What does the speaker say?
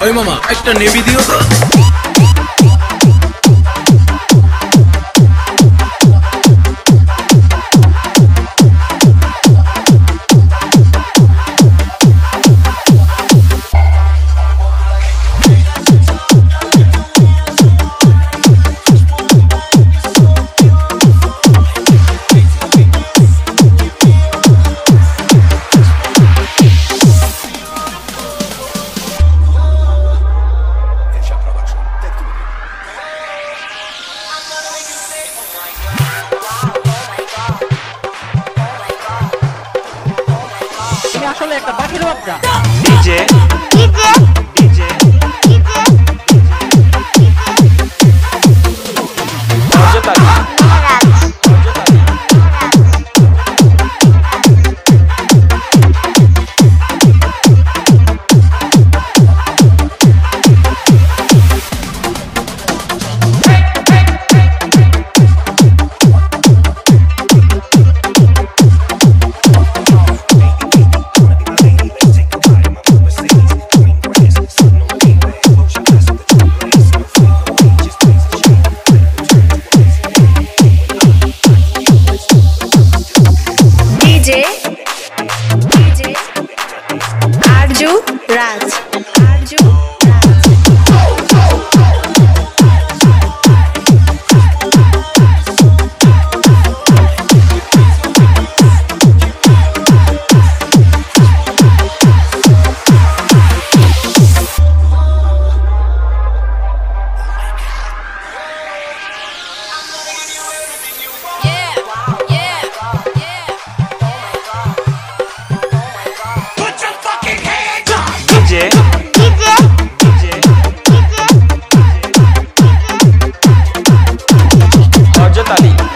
ওই মামা একটা নেভি দিও তো। একটা পাখির বাচ্চা ডিজে ডিজে 到底